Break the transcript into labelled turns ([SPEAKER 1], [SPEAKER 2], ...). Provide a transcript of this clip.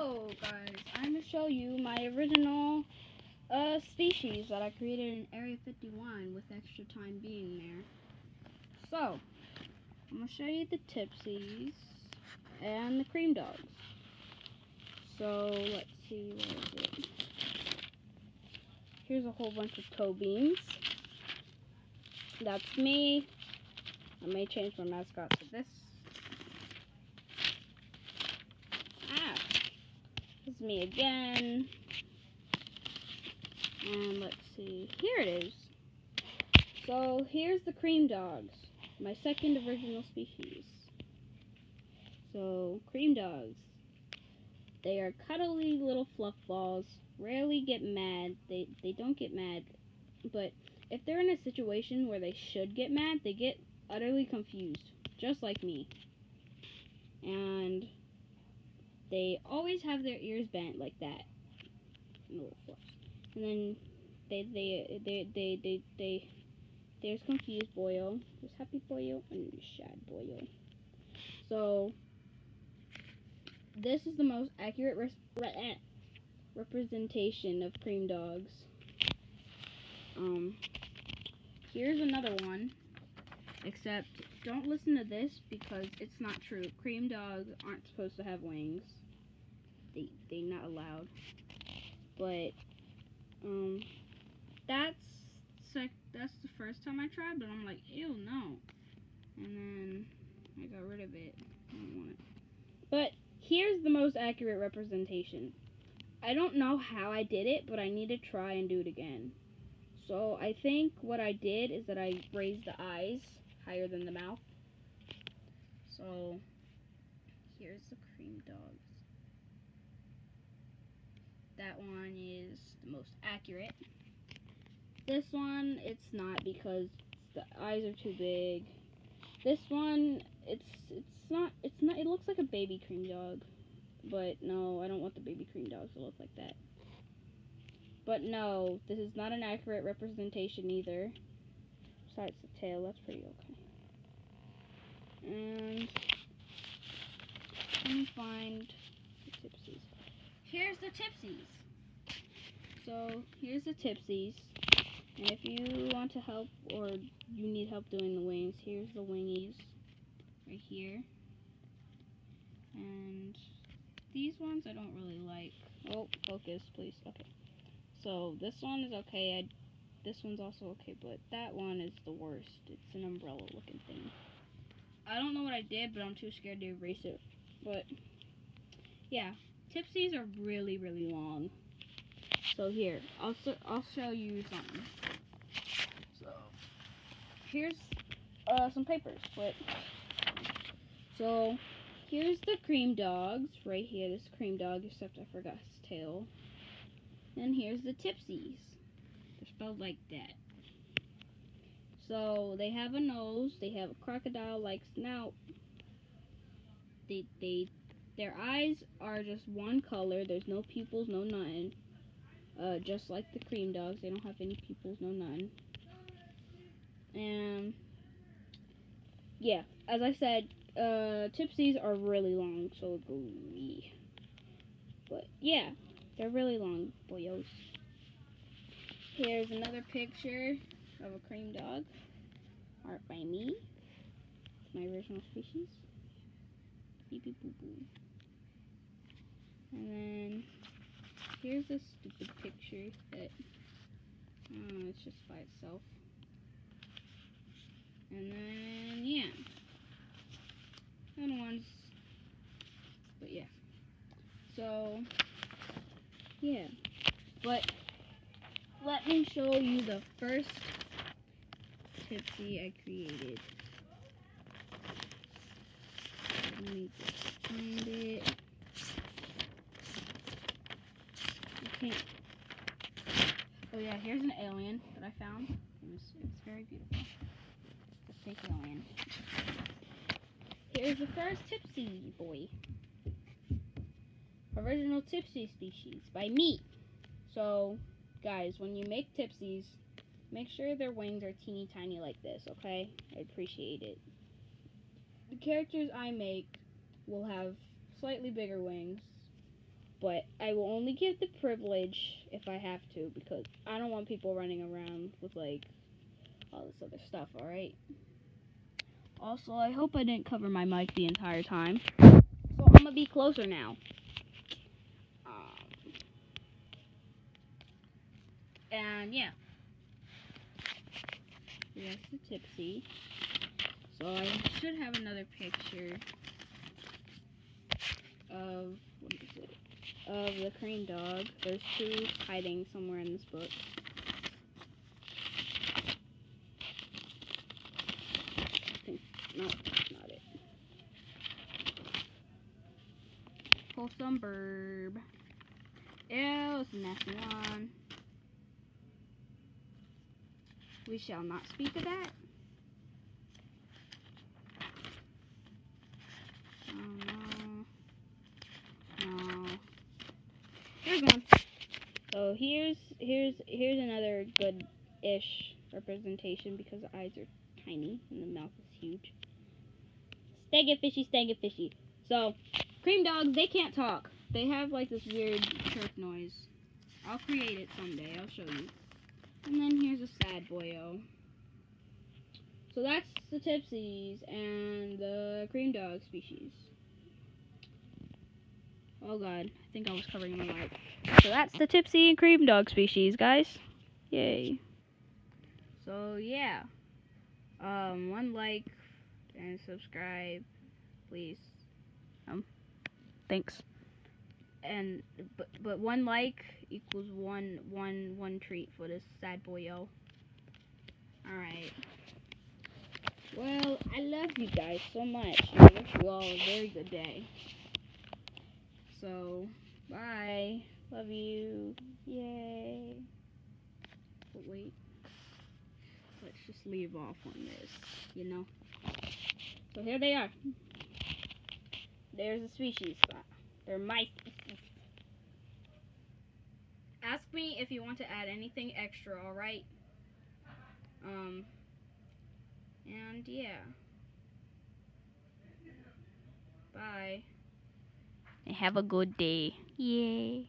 [SPEAKER 1] Guys, I'm going to show you my original uh, species that I created in Area 51 with extra time being there. So, I'm going to show you the Tipsies and the Cream Dogs. So, let's see, where is it? Here's a whole bunch of toe beans. That's me. I may change my mascot to this. Ah, this me again. And let's see, here it is. So here's the cream dogs, my second original species. So, cream dogs. They are cuddly little fluff balls. Rarely get mad. They they don't get mad, but if they're in a situation where they should get mad, they get utterly confused, just like me. And they always have their ears bent like that. And then they they they they they they there's confused boyo, there's happy boyo, and sad boyo. So this is the most accurate re- representation of cream dogs. Um, here's another one. Except, don't listen to this because it's not true. Cream dogs aren't supposed to have wings. They they're not allowed. But um, that's sec- that's the first time I tried, but I'm like, ew, no. And then I got rid of it. I don't want it. But here's the most accurate representation. I don't know how I did it, but I need to try and do it again. So I think what I did is that I raised the eyes higher than the mouth. So here's the cream dogs. That one is the most accurate. This one, it's not because the eyes are too big. This one, it's it's not it's not it looks like a baby cream dog. But no, I don't want the baby cream dogs to look like that. But no, this is not an accurate representation either. Besides the tail, that's pretty okay. And let me find the tipsies. Here's the tipsies. So here's the tipsies. And if you want to help or you need help doing the wings, here's the wingies right here. And these ones I don't really like. Oh, focus, please. Okay. So this one is okay. I, this one's also okay, but that one is the worst. It's an umbrella looking thing. I don't know what I did, but I'm too scared to erase it. But yeah, tipsies are really, really long. So here, I'll I'll show you something. So here's uh, some papers. But so here's the cream dogs right here. This cream dog, except I forgot his tail. And here's the tipsies. They're spelled like that. So they have a nose. They have a crocodile-like snout. They they their eyes are just one color. There's no pupils, no nothing. Uh, just like the cream dogs, they don't have any pupils, no none. And yeah, as I said, uh, tipsies are really long, so go But yeah, they're really long, boyos. Here's another picture of a cream dog, art by me. It's my original species. Beep beep boo boo. And then here's a stupid picture that it's just by itself. And then yeah, And ones, but yeah. So yeah, but let me show you the first tipsy I created. Let me just find it. Oh yeah, here's an alien that I found. It was, it's very beautiful. Fake alien. Here's the first Tipsy boy. Original Tipsy species by me. So, guys, when you make Tipsies, make sure their wings are teeny tiny like this, okay? I appreciate it. The characters I make will have slightly bigger wings but I will only give the privilege if I have to because I don't want people running around with like all this other stuff, alright? Also, I hope I didn't cover my mic the entire time. So I'm gonna be closer now. Um, and yeah. That's the tipsy. So I should have another picture of what is it? Of the cream dog. There's two hiding somewhere in this book. I think no, not it. Wholesome burb. Ew, it's a nasty one. We shall not speak of that. No. No. Here's one. So here's here's here's another good-ish representation because the eyes are tiny and the mouth is huge. Stega fishy, stega fishy. So cream dogs, they can't talk. They have like this weird chirp noise. I'll create it someday. I'll show you. And then here's a sad boyo. So that's the Tipsies and the cream dog species. Oh god, I think I was covering my mic. So that's the Tipsy and cream dog species, guys. Yay. So yeah. Um, one like and subscribe, please. Um, thanks. And but but one like equals one one one treat for this sad boyo. All right. Well, I love you guys so much. I wish you all a very good day. So, bye. Love you. Yay. But wait. Let's just leave off on this, you know? So here they are. There's a species. They're my species. Ask me if you want to add anything extra, alright? Um, and yeah. Bye. And have a good day. Yay.